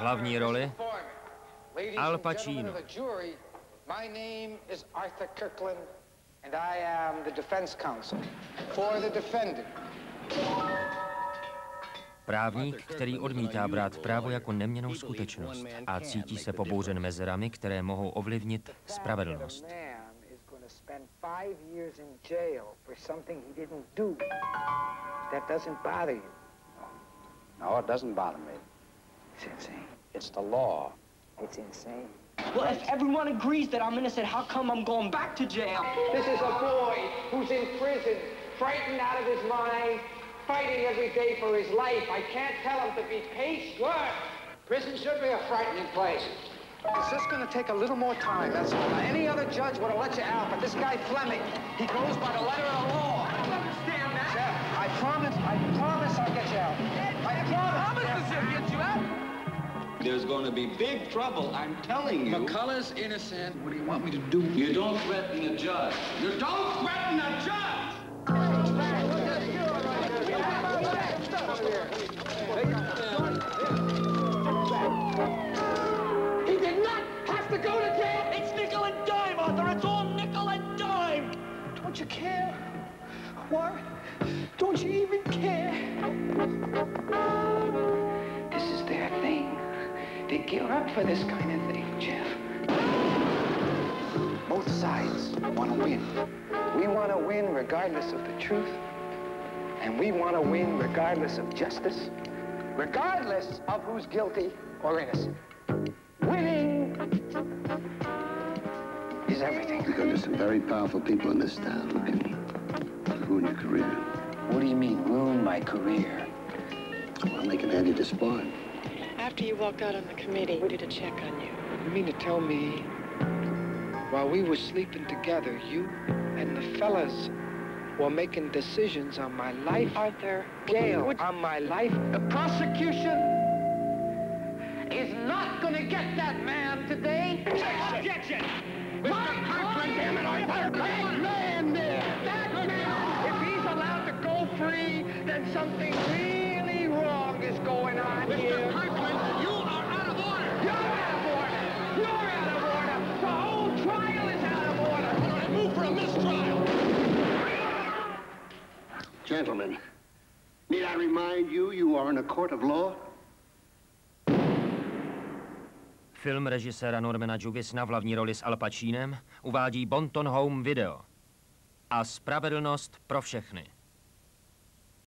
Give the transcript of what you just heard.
Hlavní roli Al Pacino. My name is Arthur Kirkland, and I am the defense counsel for the defendant. Právník, který odmítá brát právo jako neměnou skutečnost a cítí se pobouřen mezerami, které mohou ovlivnit spravedlnost. No, it doesn't bother me. It's insane. It's the law. It's insane. Well, if everyone agrees that I'm innocent, how come I'm going back to jail? This is a boy who's in prison, frightened out of his mind, fighting every day for his life. I can't tell him to be patient. Prison should be a frightening place. It's just going to take a little more time, that's all. Now, any other judge would have let you out, but this guy Fleming, he goes by the letter of the law. I don't understand that. Jeff, I promise, I promise I'll get you out. I promise. Promise to get you out. There's going to be big trouble, I'm telling you. McCullough's innocent. What do you want me to do? You don't threaten a judge. You don't threaten a judge! He did not have to go to jail. It's nickel and dime, Arthur. It's all nickel and dime. Don't you care? What? Don't you even care? They gear up for this kind of thing, Jeff. Both sides want to win. We want to win regardless of the truth. And we want to win regardless of justice, regardless of who's guilty or innocent. Winning is everything. Because there's some very powerful people in this town who can ruin your career. What do you mean, ruin my career? Well, they can hand you to spawn. After you walked out on the committee, we did a check on you. You mean to tell me, while we were sleeping together, you and the fellas were making decisions on my life? Arthur, Gail, would- on my life? The prosecution is not gonna get that man today. Objection! Objection! My Kirkland, damn it, Arthur! That man there! That man! If he's allowed to go free, then something Gentlemen, need I remind you, you are in a court of law? Film režiséra Normana Juvisna v hlavní roli s Al Pacinem uvádí Bonton Home Video. A spravedlnost pro všechny.